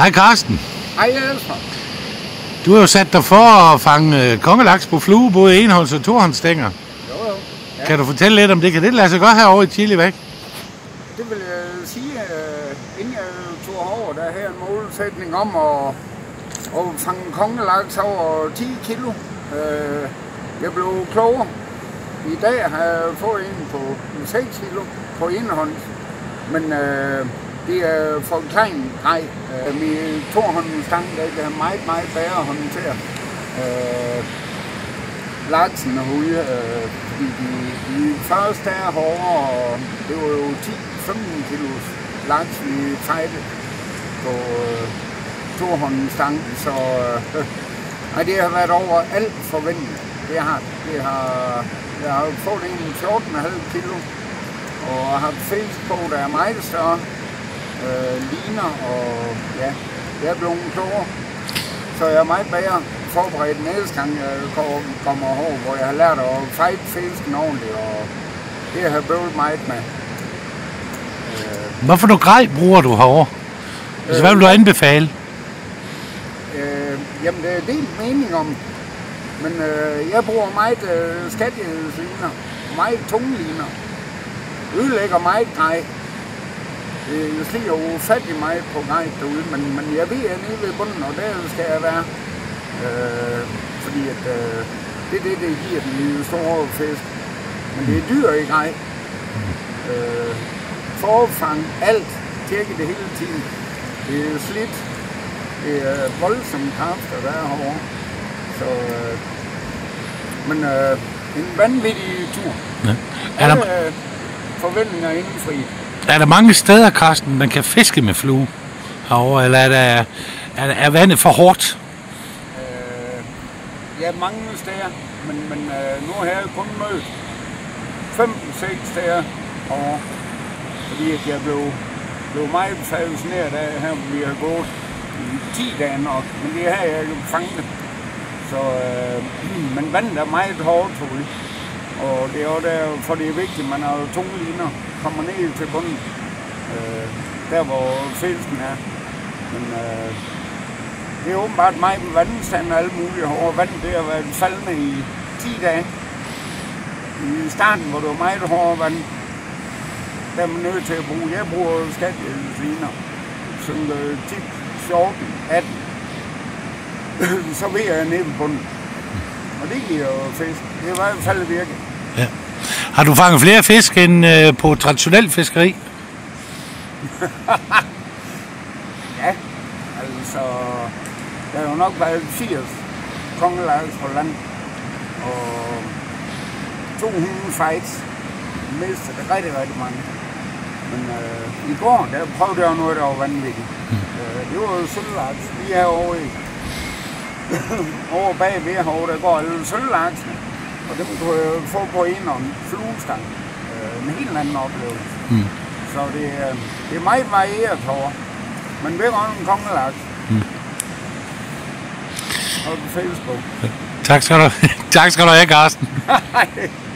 Hej Karsten. Hej Jesper. Du har jo sat dig for at fange øh, kongelaks på flue, både enholds og tohåndsstænger. Jo, jo. Ja. Kan du fortælle lidt om det? Kan det lade sig godt herovre i Chile væk? Det vil jeg sige, uh, inden jeg tog over, der er her en målsætning om at, at fange kongelaks over 10 kilo. Uh, jeg blev klogere. I dag har jeg fået en på 6 kilo på enhånd. Men uh, det er for klein grej. Uh, øh, min tohåndsstang, der er meget, meget bedre håndtere. Øh, uh, laksen herude, øh, fordi de, de første er hårdere, og det var jo 10-15 kilos laks, vi fejlede på øh, tohåndsstangen, så øh, det har været over alt forventet. Det har det. Har, jeg har fået en 14,5 kilo, og har haft fisk på, der er meget større, øh, liner, og ja, jeg er blevet klogere, så jeg er meget bedre forberedt næste gang, jeg kommer over, hvor jeg har lært at fight fisken ordentligt, og det har jeg bøvlet meget med. Hvorfor du grej bruger du herovre? Altså, hvad vil du anbefale? Øh, jamen, det er delt mening om, men øh, jeg bruger meget øh, skatteliner, meget tunge liner. Ødelægger meget grej. Øh, Jeg sliger ufattelig meget på grej derude, men, men jeg ved, at jeg er nede ved bunden, og der skal jeg være. Øh, fordi at, øh, det er det, det giver den store fisk. Men det er dyr i grej. Øh, forfang, alt, tjekke det hele tiden. Det er slidt. Det er voldsomt kræfter, der er herovre. Så, øh, men øh, en vanvittig tur. Ja. Er, der, Alle øh, forventninger indfri er der mange steder, Karsten, man kan fiske med flue herovre, eller er, der, er, der, er vandet for hårdt? Øh, ja, mange steder, men, men øh, nu har jeg kun mødt 5-6 steder over, fordi at jeg blev, blev meget fascineret af her, vi har gået i 10 dage nok, men det er her, jeg fanget. Så, øh, men vandet er meget hårdt ude, og det er også derfor, det er vigtigt, man har tunge liner, kommer ned til bunden, øh, der hvor fælsen er. Men øh, det er åbenbart mig med vandstand og alle mulige over vandet, Det har været faldende i 10 dage. I starten, hvor det var meget hårdt vand, der er man nødt til at bruge. Jeg bruger skatteliner. Som øh, tip 14, 18. Så ved jeg nede på bunden. Og det giver jo fisk. Det er i hvert fald virke. Ja. Har du fanget flere fisk end øh, på traditionel fiskeri? Ja, altså, der har jo nok været 80 kongelaks på land, og 200 fights. Mistet det rigtig, rigtig mange. Men øh, i går, der prøvede jeg noget, der var vanvittigt. Øh, det var jo sølvlaks, lige herovre i. over bag ved herovre, der går alle sølvlaksene. Og dem kunne jeg få på en og en fluestang. Øh, en helt anden oplevelse. Mm. Så det, er- det er meget varieret herovre. Men ved godt en kongelaks. Mm. Og på Facebook. Tak skal du, tak skal du have, Karsten. Hej.